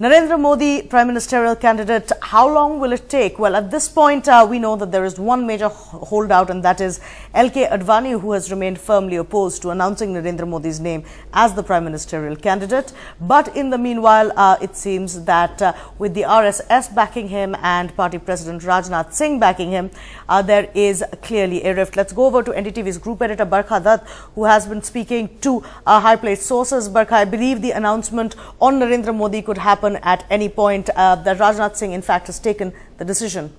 Narendra Modi, Prime Ministerial candidate, how long will it take? Well, at this point, uh, we know that there is one major holdout, and that is LK Advani, who has remained firmly opposed to announcing Narendra Modi's name as the Prime Ministerial candidate. But in the meanwhile, uh, it seems that uh, with the RSS backing him and Party President Rajnath Singh backing him, uh, there is clearly a rift. Let's go over to NDTV's group editor Barkha Dutt, who has been speaking to uh, high-placed sources. Barkha, I believe the announcement on Narendra Modi could happen at any point uh, that Rajnath Singh, in fact, has taken the decision?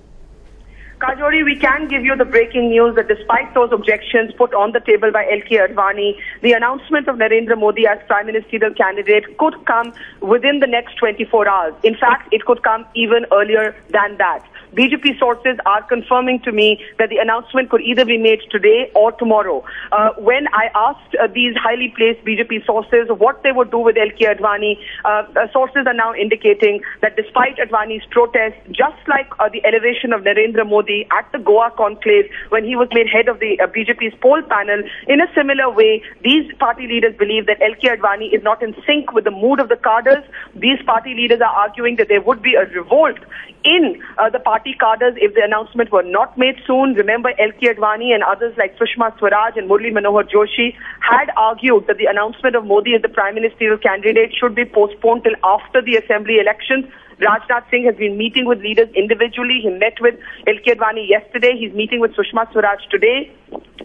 Kajori, we can give you the breaking news that despite those objections put on the table by LK Advani, the announcement of Narendra Modi as Prime Ministerial candidate could come within the next 24 hours. In fact, it could come even earlier than that. BJP sources are confirming to me that the announcement could either be made today or tomorrow. Uh, when I asked uh, these highly placed BJP sources what they would do with LK Advani, uh, sources are now indicating that despite Advani's protest, just like uh, the elevation of Narendra Modi at the Goa conclave when he was made head of the uh, BJP's poll panel, in a similar way, these party leaders believe that LK Advani is not in sync with the mood of the cadres. These party leaders are arguing that there would be a revolt in uh, the party cadres if the announcement were not made soon. Remember, LK Advani and others like Sushma Swaraj and Murli Manohar Joshi had argued that the announcement of Modi as the prime ministerial candidate should be postponed till after the assembly elections. Rajnath Singh has been meeting with leaders individually. He met with LK Advani yesterday. He's meeting with Sushma Swaraj today.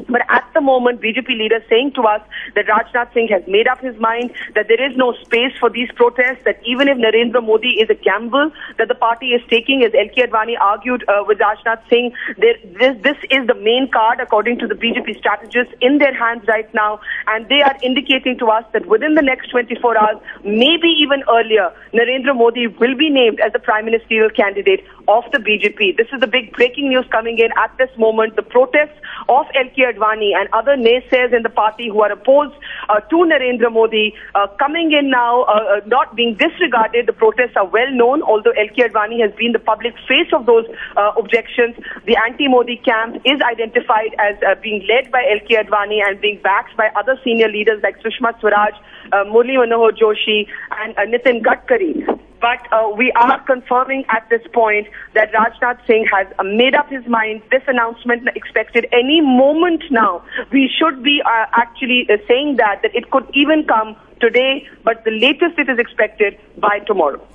But at the moment, BJP leaders saying to us that Rajnath Singh has made up his mind, that there is no space for these protests, that even if Narendra Modi is a gamble that the party is taking, as LK Advani argued uh, with Rajnath Singh, there, this, this is the main card, according to the BJP strategists, in their hands right now. And they are indicating to us that within the next 24 hours, maybe even earlier, Narendra Modi will be named as the prime ministerial candidate of the BJP. This is the big breaking news coming in at this moment. The protests of LK Advani and other naysayers in the party who are opposed uh, to Narendra Modi uh, coming in now, uh, uh not being disregarded. The protests are well known, although LK Advani has been the public face of those uh, objections. The anti-Modi camp is identified as uh, being led by LK Advani and being backed by other senior leaders like Sushma Swaraj, uh, Murli Manohar Joshi, and Nitin Gadkari. But uh, we are confirming at this point that Rajnath Singh has made up his mind. This announcement expected any moment now. We should be uh, actually uh, saying that, that it could even come today, but the latest it is expected by tomorrow.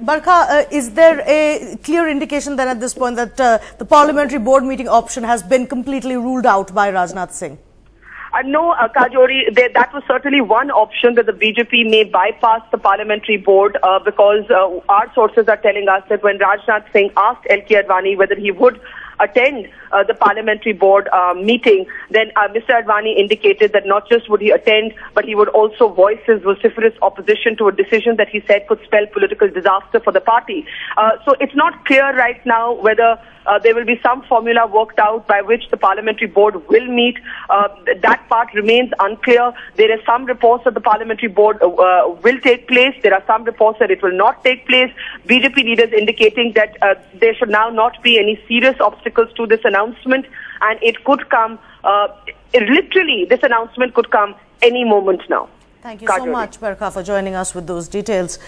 Barkha, uh, is there a clear indication then at this point that uh, the parliamentary board meeting option has been completely ruled out by Rajnath Singh? Uh, no, uh, Kajori, that was certainly one option that the BJP may bypass the parliamentary board uh, because uh, our sources are telling us that when Rajnath Singh asked LK Advani whether he would attend uh, the parliamentary board uh, meeting, then uh, Mr. Advani indicated that not just would he attend, but he would also voice his vociferous opposition to a decision that he said could spell political disaster for the party. Uh, so it's not clear right now whether uh, there will be some formula worked out by which the parliamentary board will meet. Uh, that part remains unclear. There are some reports that the parliamentary board will take place. There are some reports that it will not take place. BJP leaders indicating that there should now not be any serious obstacles to this announcement, and it could come. Uh, literally, this announcement could come any moment now. Thank you so much, Barkha, for joining us with those details.